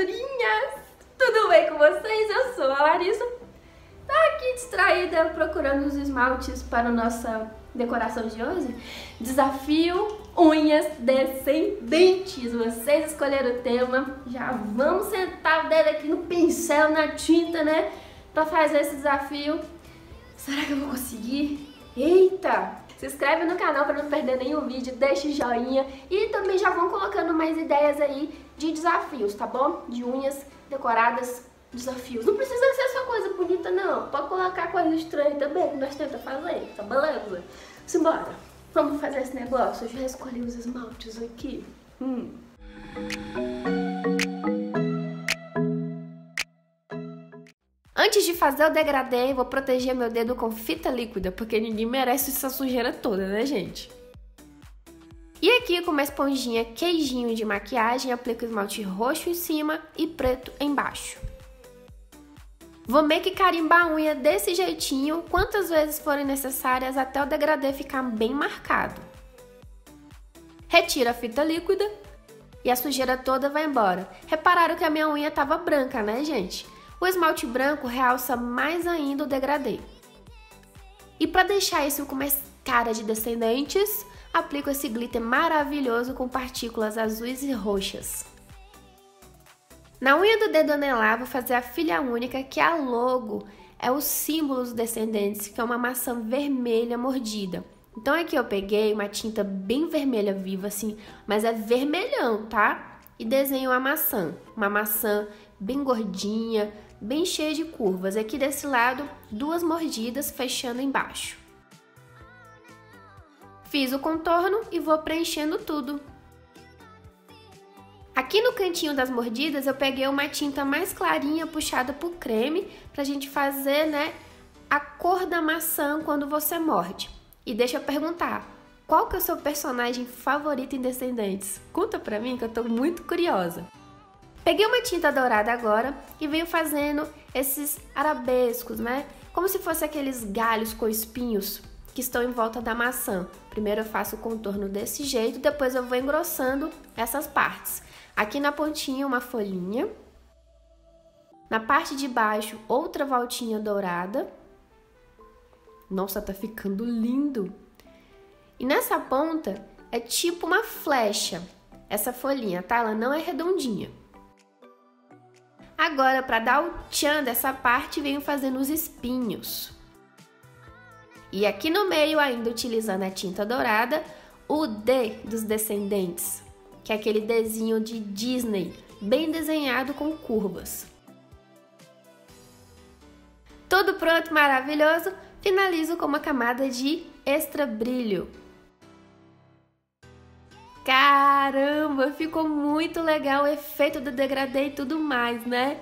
criaturinhas! Tudo bem com vocês? Eu sou a Larissa. Tá aqui distraída procurando os esmaltes para a nossa decoração de hoje. Desafio unhas descendentes. Vocês escolheram o tema. Já vamos sentar o dedo aqui no pincel, na tinta, né? Para fazer esse desafio. Será que eu vou conseguir? Eita! Se inscreve no canal para não perder nenhum vídeo, deixa o joinha e também já vão colocando mais ideias aí de desafios, tá bom? De unhas decoradas, desafios. Não precisa ser só coisa bonita não, pode colocar coisa estranha também que nós tentamos fazer, tá beleza? Simbora, vamos fazer esse negócio, eu já escolhi os esmaltes aqui. Hum. Antes de fazer o degradê, vou proteger meu dedo com fita líquida, porque ninguém merece essa sujeira toda, né, gente? E aqui com uma esponjinha queijinho de maquiagem, aplico esmalte roxo em cima e preto embaixo. Vou meio que carimbar a unha desse jeitinho, quantas vezes forem necessárias até o degradê ficar bem marcado. Retiro a fita líquida e a sujeira toda vai embora. Repararam que a minha unha estava branca, né, gente? O esmalte branco realça mais ainda o degradê. E para deixar isso com mais cara de descendentes, aplico esse glitter maravilhoso com partículas azuis e roxas. Na unha do dedo anelar, vou fazer a filha única, que é a logo, é o símbolo dos descendentes, que é uma maçã vermelha mordida. Então aqui eu peguei uma tinta bem vermelha viva, assim, mas é vermelhão, tá? E desenho a maçã, uma maçã bem gordinha, bem cheia de curvas. Aqui desse lado, duas mordidas fechando embaixo. Fiz o contorno e vou preenchendo tudo. Aqui no cantinho das mordidas eu peguei uma tinta mais clarinha puxada por creme pra gente fazer, né, a cor da maçã quando você morde. E deixa eu perguntar, qual que é o seu personagem favorito em Descendentes? Conta pra mim que eu tô muito curiosa. Peguei uma tinta dourada agora e venho fazendo esses arabescos, né? Como se fosse aqueles galhos com espinhos que estão em volta da maçã. Primeiro eu faço o contorno desse jeito, depois eu vou engrossando essas partes. Aqui na pontinha uma folhinha. Na parte de baixo, outra voltinha dourada. Nossa, tá ficando lindo! E nessa ponta é tipo uma flecha, essa folhinha, tá? Ela não é redondinha. Agora, para dar o tchan dessa parte, venho fazendo os espinhos. E aqui no meio, ainda utilizando a tinta dourada, o D dos descendentes, que é aquele Dzinho de Disney, bem desenhado com curvas. Tudo pronto, maravilhoso, finalizo com uma camada de extra brilho. Caramba, ficou muito legal o efeito do degradê e tudo mais, né?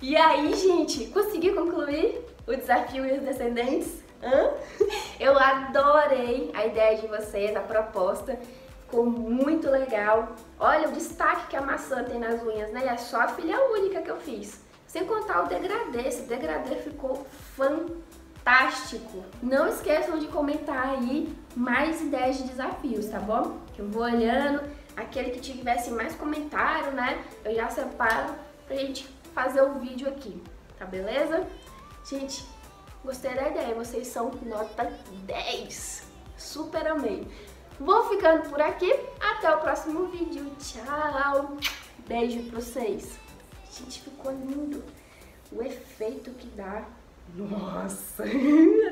E aí, gente, consegui concluir o desafio e os descendentes? Hã? Eu adorei a ideia de vocês, a proposta. Ficou muito legal. Olha o destaque que a maçã tem nas unhas, né? E é só a filha única que eu fiz. Sem contar o degradê. Esse degradê ficou fantástico fantástico. Não esqueçam de comentar aí mais ideias de desafios, tá bom? Eu vou olhando, aquele que tivesse mais comentário, né? Eu já separo pra gente fazer o vídeo aqui, tá beleza? Gente, gostei da ideia, vocês são nota 10. Super amei. Vou ficando por aqui, até o próximo vídeo. Tchau! Beijo pra vocês. Gente, ficou lindo o efeito que dá nossa!